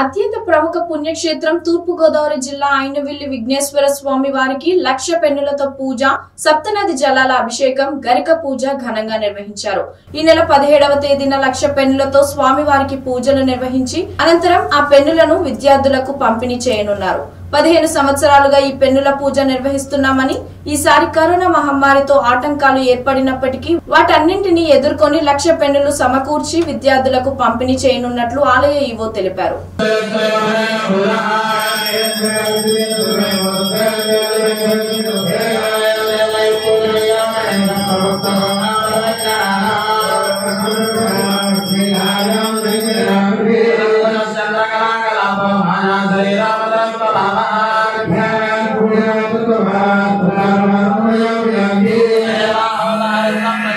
అత్యంత ప్రముఖ పుణ్యక్షేత్రం తూర్పుగోదావరి జిల్లా అయినవిల్లి విఘ్నేశ్వర స్వామి వారికి లక్ష పెన్నులతో పూజ సప్తనది జలాల అభిషేకం గరిక పూజ ఘనంగా నిర్వహించారు. ఈ నెల పదిహేడవ తేదీన లక్ష పెన్నులతో స్వామి వారికి పూజలు నిర్వహించి అనంతరం ఆ పెన్నులను విద్యార్థులకు పంపిణీ చేయనున్నారు. పదిహేను సంవత్సరాలుగా ఈ పెన్నుల పూజ నిర్వహిస్తున్నామని ఈసారి కరోనా మహమ్మారితో ఆటంకాలు ఏర్పడినప్పటికీ వాటన్నింటినీ ఎదుర్కొని లక్ష పెన్నులు సమకూర్చి విద్యార్థులకు పంపిణీ చేయనున్నట్లు ఆలయ ఈవో తెలిపారు Thank you.